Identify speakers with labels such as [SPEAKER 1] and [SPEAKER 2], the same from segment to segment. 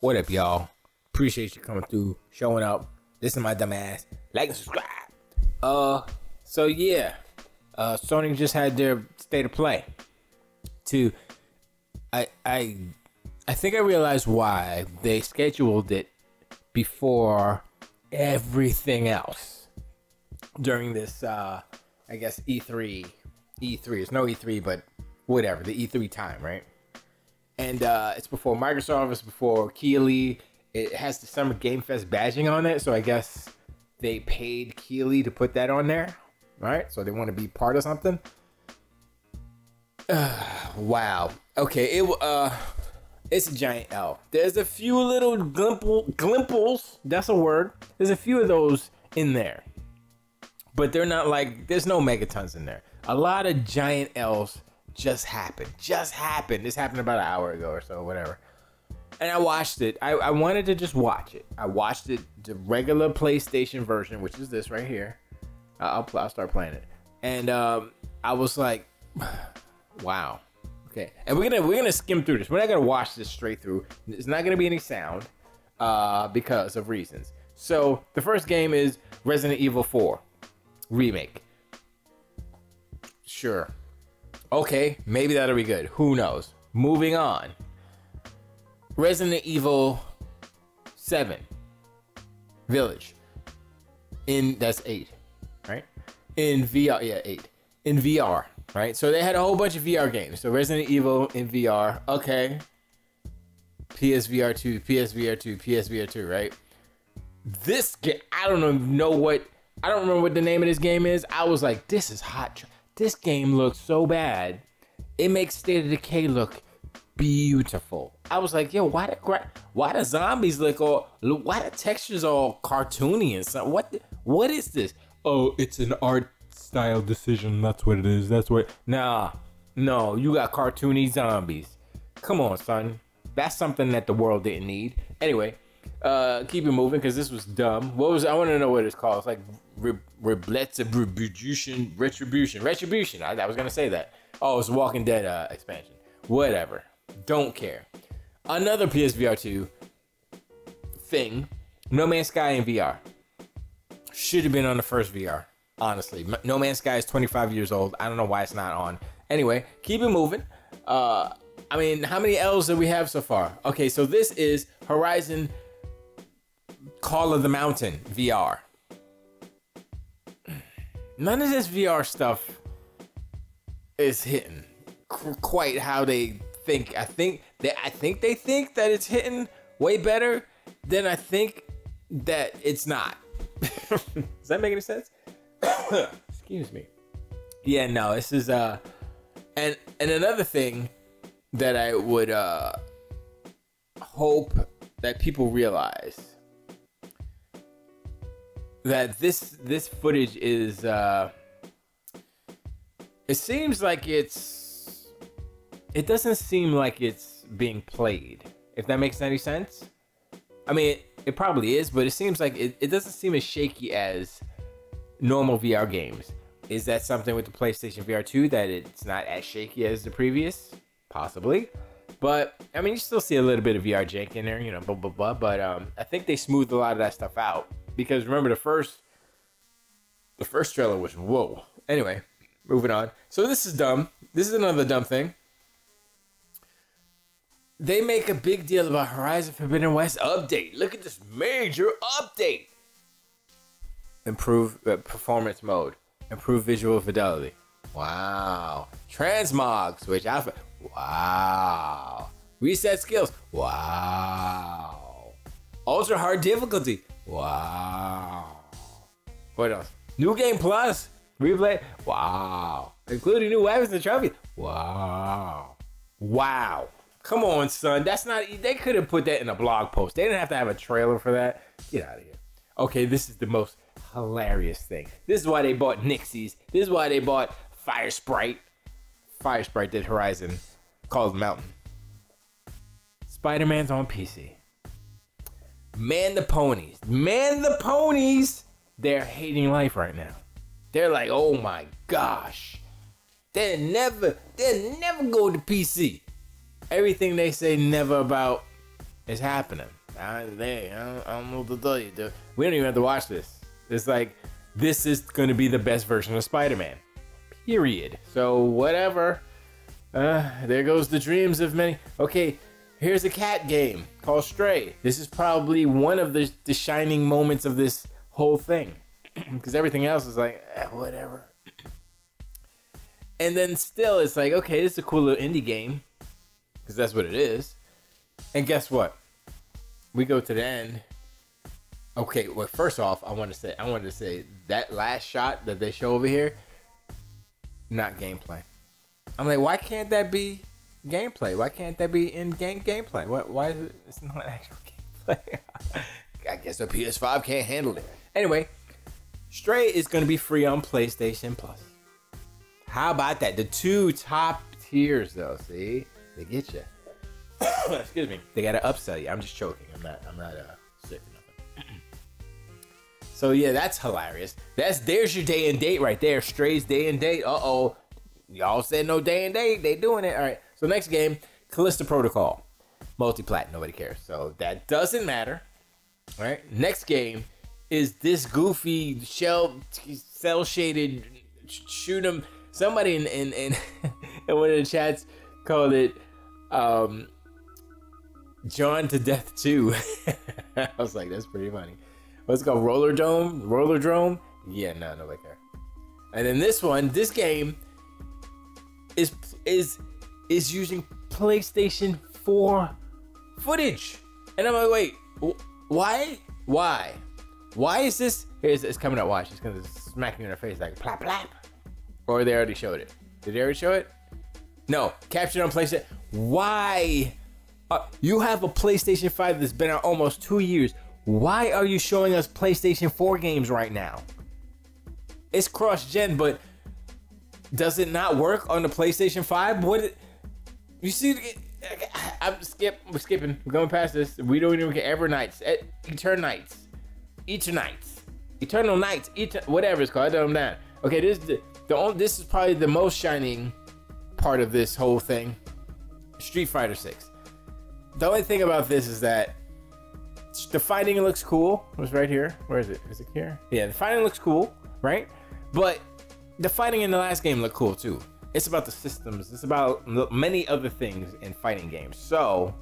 [SPEAKER 1] What up, y'all? Appreciate you coming through, showing up. This is my dumb ass. Like and subscribe. Uh, so yeah, uh, Sony just had their state of play. To, I, I, I think I realized why they scheduled it before everything else during this. Uh, I guess E3, E3. It's no E3, but whatever the E3 time, right? And uh, it's before Microsoft. It's before Keighley. It has the Summer Game Fest badging on it, so I guess they paid Keighley to put that on there, right? So they want to be part of something. Uh, wow. Okay. It uh, it's a giant L. There's a few little glimple glimples. That's a word. There's a few of those in there, but they're not like. There's no megatons in there. A lot of giant L's just happened. Just happened. This happened about an hour ago or so, whatever. And I watched it. I, I wanted to just watch it. I watched it, the regular PlayStation version, which is this right here. I'll, I'll start playing it. And um, I was like, wow. Okay. And we're gonna we're gonna skim through this. We're not gonna watch this straight through. It's not gonna be any sound uh, because of reasons. So the first game is Resident Evil 4 remake. Sure. Okay, maybe that'll be good. Who knows? Moving on. Resident Evil 7 Village. In that's 8, right? In VR, yeah, 8. In VR, right? So they had a whole bunch of VR games. So Resident Evil in VR, okay. PSVR 2, PSVR 2, PSVR 2, right? This game, I don't know what I don't remember what the name of this game is. I was like, this is hot. This game looks so bad. It makes State of Decay look beautiful. I was like, yo, why the gra- why the zombies look all why the textures all cartoony and stuff? What the, what is this? Oh, it's an art style decision. That's what it is. That's what. Nah, no, you got cartoony zombies. Come on, son. That's something that the world didn't need. Anyway, uh, keep it moving because this was dumb. What was I want to know what it's called? It's like re- retribution, retribution, retribution. I, I, was gonna say that. Oh, it's Walking Dead uh, expansion. Whatever. Don't care. Another PSVR two thing. No Man's Sky in VR. Should have been on the first VR. Honestly, No Man's Sky is 25 years old. I don't know why it's not on. Anyway, keep it moving. Uh, I mean, how many L's do we have so far? Okay, so this is Horizon Call of the Mountain VR. None of this VR stuff is hitting quite how they think. I think they I think they think that it's hitting way better than I think that it's not. Does that make any sense? Excuse me. Yeah, no, this is uh and and another thing that I would uh hope that people realize that this this footage is uh it seems like it's it doesn't seem like it's being played if that makes any sense. I mean it, it probably is but it seems like it, it doesn't seem as shaky as normal vr games. Is that something with the playstation vr 2 that it's not as shaky as the previous? Possibly. But I mean, you still see a little bit of VR jank in there, you know, blah blah blah. But um, I think they smoothed a lot of that stuff out because remember the first the first trailer was whoa. Anyway, moving on. So this is dumb. This is another dumb thing. They make a big deal about Horizon Forbidden West update. Look at this major update. Improve uh, performance mode. Improve visual fidelity. Wow. Transmog switch alpha. Wow. Reset skills. Wow. Ultra hard difficulty. Wow. What else? New game plus. Replay. Wow. Including new weapons and trophies. Wow. Wow. Come on, son. That's not. They could have put that in a blog post. They didn't have to have a trailer for that. Get out of here. Okay, this is the most hilarious thing. This is why they bought Nixxes. This is why they bought Firesprite. Fire Sprite did Horizon called Mountain. Spider Man's on PC. Man the ponies. Man the ponies. They're hating life right now. They're like, oh my gosh. They'll never, they'll never go to PC. Everything they say never about is happening. I, they, I, don't, I don't know what to tell you. Dude. We don't even have to watch this. It's like this is going to be the best version of Spider-Man. Period. So whatever. Uh, there goes the dreams of many. Okay, here's a cat game called Stray. This is probably one of the, the shining moments of this whole thing, because everything else is like eh, whatever. And then still, it's like okay, this is a cool little indie game, because that's what it is. And guess what? We go to the end. Okay, well, first off, I want to say I wanted to say that last shot that they show over here, not gameplay. I'm like, why can't that be gameplay? Why can't that be in game gameplay? What? Why is it? It's not actual gameplay. I guess the PS5 can't handle it. Anyway, Stray is going to be free on PlayStation Plus. How about that? The two top tiers, though. See, they get you. Excuse me. They gotta upsell you. I'm just joking. I'm not. I'm not uh, sick or nothing. so yeah, that's hilarious. That's there's your day and date right there. Stray's day and date. Uh oh. Y'all said no day and date. They doing it. All right. So next game, Callisto Protocol, multi-plat. Nobody cares. So that doesn't matter. All right. Next game is this goofy shell cell shaded shoot 'em. Somebody in in, in in one of the chats called it um John to Death 2. I was like, that's pretty funny. What's it called? Roller Dome? Roller Drome? Yeah, no, nobody care. And then this one, this game is is is using PlayStation 4 footage. And I'm like, wait, wh- why? Why? Why is this? Here's it's coming up. Watch, it's gonna smack you in the face like plap plap. Or they already showed it. Did they already show it? No, captured on PlayStation. Why? Uh, you have a PlayStation 5 that's been out almost two years. Why are you showing us PlayStation 4 games right now? It's cross gen, but does it not work on the PlayStation 5? What? You see, I'm skip. We're skipping. We're going past this. We don't even get ever nights. Eternights, Eternights, Eternal Nights, eternal Eter- whatever it's called. I don't know. Okay, this is the, the only, This is probably the most shining part of this whole thing. Street Fighter 6 the only thing about this is that the fighting looks cool. It was right here. Where is it? Is it here? Yeah, the fighting looks cool, right? But the fighting in the last game looked cool too. It's about the systems. It's about many other things in fighting games. So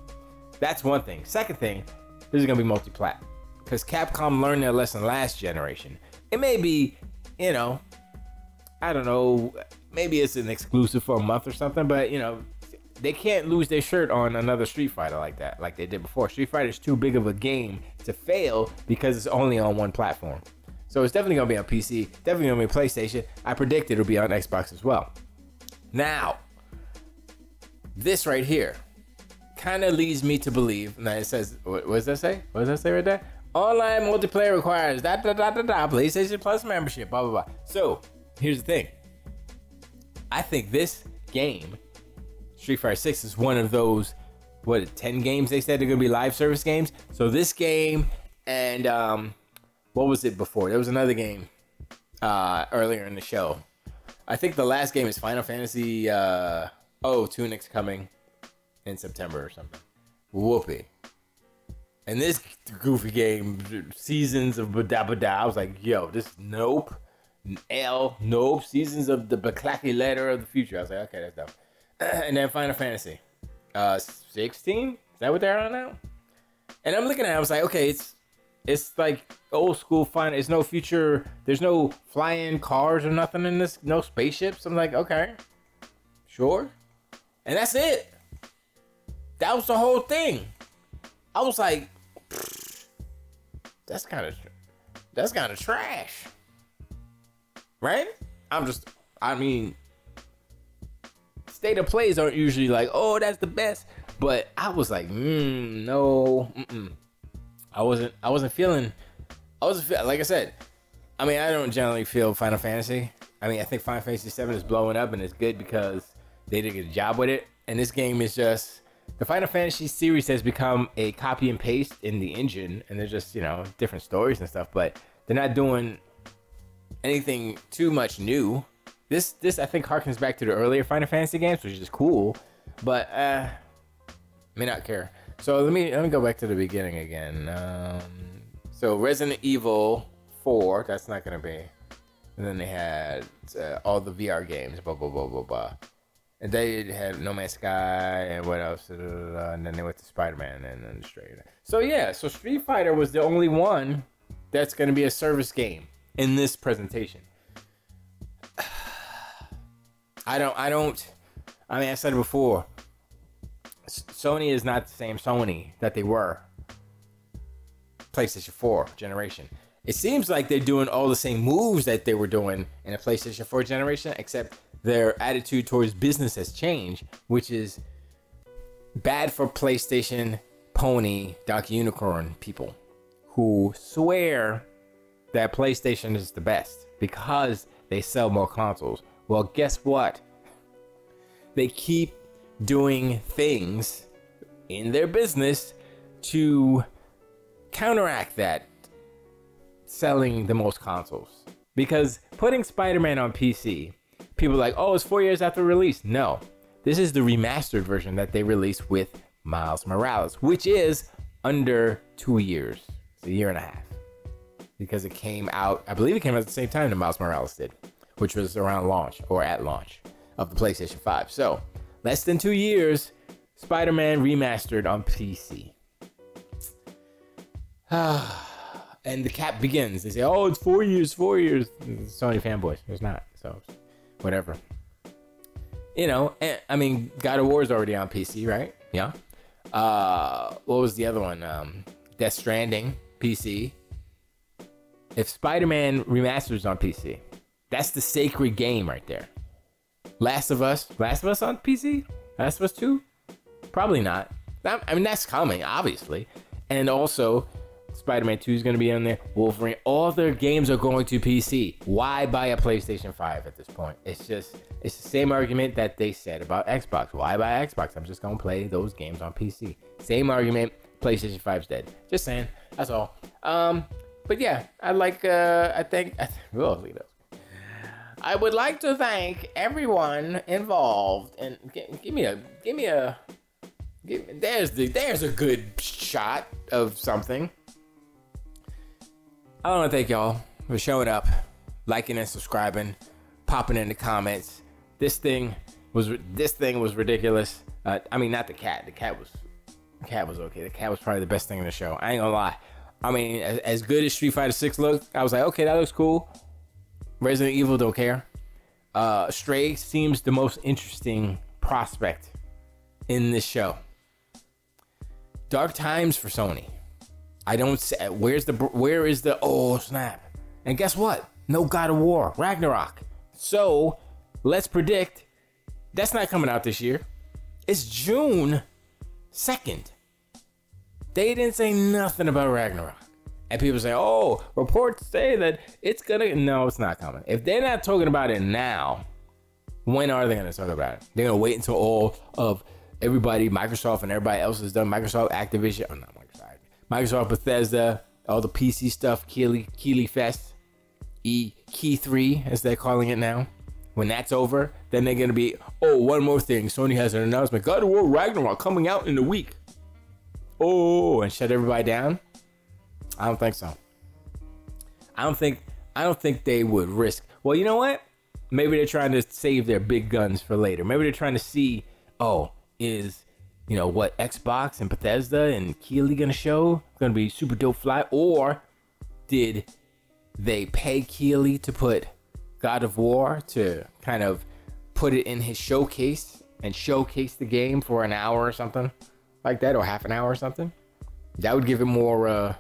[SPEAKER 1] that's one thing. Second thing, this is gonna be multi-plat because Capcom learned their lesson last generation. It may be, you know, I don't know, maybe it's an exclusive for a month or something, but you know, they can't lose their shirt on another Street Fighter like that, like they did before. Street Fighter is too big of a game to fail because it's only on one platform. So it's definitely gonna be on PC, definitely gonna be PlayStation. I predict it'll be on Xbox as well. Now, this right here kind of leads me to believe. Now it says, what, what does that say? What does that say right there? Online multiplayer requires da da da da da PlayStation Plus membership, blah blah blah. So here's the thing. I think this game Street Fighter 6 is one of those what 10 games they said they're gonna be live service games. So this game and um what was it before? There was another game uh earlier in the show. I think the last game is Final Fantasy uh oh Tunic's coming in September or something. Whoopee. And this goofy game, Seasons of Badabada, I was like, yo, this nope. L, nope. Seasons of the Baclacky Letter of the Future. I was like, okay, that's dope. and then Final Fantasy, uh, 16. Is that what they're on now? And I'm looking at, it, I was like, okay, it's it's like old school fun. It's no future. There's no flying cars or nothing in this. No spaceships. I'm like, okay, sure. And that's it. That was the whole thing. I was like, that's kind of that's kind of trash, right? I'm just. I mean, state of plays aren't usually like, oh, that's the best. But I was like, mm, no, mm-mm. I wasn't. I wasn't feeling. I wasn't like I said. I mean, I don't generally feel Final Fantasy. I mean, I think Final Fantasy Seven is blowing up, and it's good because they did a good job with it. And this game is just the Final Fantasy series has become a copy and paste in the engine, and they're just you know different stories and stuff, but they're not doing anything too much new. This this I think harkens back to the earlier Final Fantasy games, which is cool, but uh, may not care. So let me let me go back to the beginning again. Um, so Resident Evil Four, that's not gonna be. And then they had uh, all the VR games, blah blah blah blah blah. And they had No Man's Sky and what else? And then they went to Spider Man and then Street. So yeah, so Street Fighter was the only one that's gonna be a service game in this presentation. I don't. I don't. I mean, I said it before. Sony is not the same Sony that they were. PlayStation 4 generation. It seems like they're doing all the same moves that they were doing in a PlayStation 4 generation, except their attitude towards business has changed, which is bad for PlayStation pony Doc Unicorn people who swear that PlayStation is the best because they sell more consoles. Well, guess what? They keep doing things in their business to counteract that selling the most consoles. Because putting Spider Man on PC, people like, oh, it's four years after release. No, this is the remastered version that they released with Miles Morales, which is under two years. It's a year and a half. Because it came out, I believe it came out at the same time that Miles Morales did, which was around launch or at launch of the PlayStation 5. So, less than two years, Spider Man remastered on PC. and the cap begins. They say, "Oh, it's four years, four years." Sony fanboys. It's not. So, whatever. You know, eh, I mean, God of War is already on PC, right? Yeah. Uh, what was the other one? Um, Death Stranding, PC. If Spider-Man remasters on PC, that's the sacred game right there. Last of Us, Last of Us on PC, Last of Us Two, probably not. I mean, that's coming, obviously, and also Spider-Man 2 is going to be on there. Wolverine. All their games are going to PC. Why buy a PlayStation 5 at this point? It's just it's the same argument that they said about Xbox. Why buy Xbox? I'm just going to play those games on PC. Same argument. PlayStation 5's dead. Just saying. That's all. Um, but yeah, I like. Uh, I think. I th- oh, I would like to thank everyone involved and give, give me a give me a give, there's the there's a good shot of something. I want to thank y'all for showing up, liking and subscribing, popping in the comments. This thing was this thing was ridiculous. Uh, I mean, not the cat. The cat was the cat was okay. The cat was probably the best thing in the show. I ain't gonna lie. I mean, as, as good as Street Fighter Six looked, I was like, okay, that looks cool. Resident Evil don't care. Uh, Stray seems the most interesting prospect in this show. Dark times for Sony. I don't say where's the where is the oh snap. And guess what? No God of War, Ragnarok. So let's predict that's not coming out this year. It's June 2nd. They didn't say nothing about Ragnarok. And people say, oh, reports say that it's gonna. No, it's not coming. If they're not talking about it now, when are they gonna talk about it? They're gonna wait until all of everybody, Microsoft and everybody else is done. Microsoft, Activision, oh, not Microsoft Microsoft, Bethesda, all the PC stuff, Keighley, Keighley Fest, E Key 3, as they're calling it now. When that's over, then they're gonna be, oh, one more thing. Sony has an announcement. God of War Ragnarok coming out in a week. Oh, and shut everybody down? I don't think so. I don't think I don't think they would risk. Well, you know what? Maybe they're trying to save their big guns for later. Maybe they're trying to see, oh, is you know what Xbox and Bethesda and Keighley gonna show? Gonna be super dope fly, or did they pay Keighley to put God of War to kind of put it in his showcase and showcase the game for an hour or something like that, or half an hour or something? That would give it more, uh,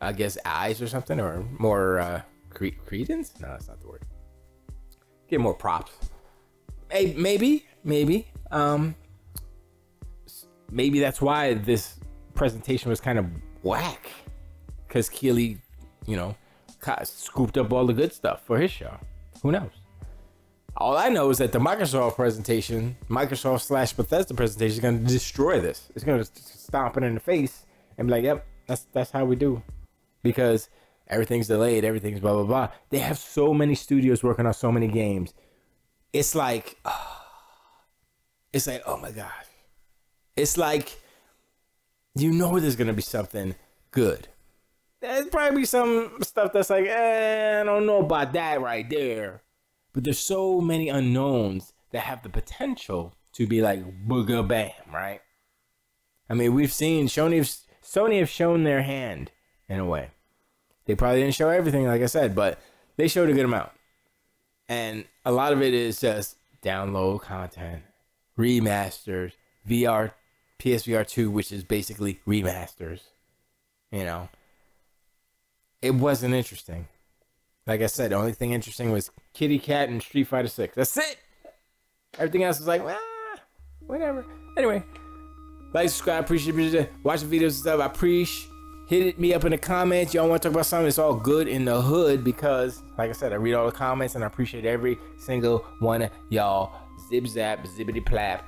[SPEAKER 1] I guess, eyes or something, or more uh, cre- credence. No, that's not the word. Get more props. Maybe, maybe. Um, maybe that's why this presentation was kind of whack because Keighley, you know, scooped up all the good stuff for his show. Who knows? All I know is that the Microsoft presentation, Microsoft slash Bethesda presentation, is going to destroy this. It's going to stomp it in the face and be like, "Yep, that's that's how we do," because everything's delayed, everything's blah blah blah. They have so many studios working on so many games. It's like, it's like, oh my gosh, it's like you know there's gonna be something good. There's probably some stuff that's like, eh, I don't know about that right there. But there's so many unknowns that have the potential to be like booga bam, right? I mean, we've seen Sony, Sony have shown their hand in a way. They probably didn't show everything, like I said, but they showed a good amount. And a lot of it is just download content, remasters, VR, PSVR 2, which is basically remasters. You know, it wasn't interesting. Like I said, the only thing interesting was Kitty Cat and Street Fighter 6. That's it. Everything else was like, ah, whatever. Anyway, like, subscribe, appreciate, it. Watch the videos and stuff. I appreciate. Hit me up in the comments. Y'all want to talk about something? It's all good in the hood because, like I said, I read all the comments and I appreciate every single one of y'all. Zip zap, zippity plap.